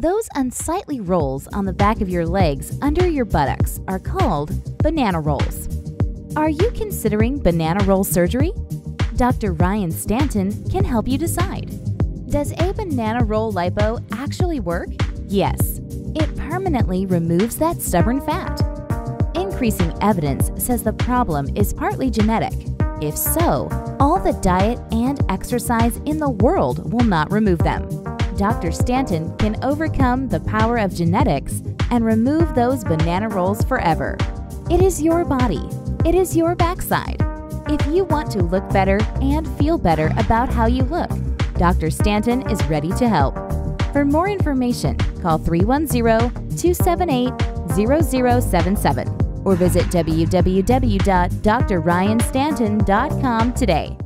Those unsightly rolls on the back of your legs under your buttocks are called banana rolls. Are you considering banana roll surgery? Dr. Ryan Stanton can help you decide. Does a banana roll lipo actually work? Yes. It permanently removes that stubborn fat. Increasing evidence says the problem is partly genetic. If so, all the diet and exercise in the world will not remove them. Dr. Stanton can overcome the power of genetics and remove those banana rolls forever. It is your body. It is your backside. If you want to look better and feel better about how you look, Dr. Stanton is ready to help. For more information, call 310 278 0077 or visit www.drryanstanton.com today.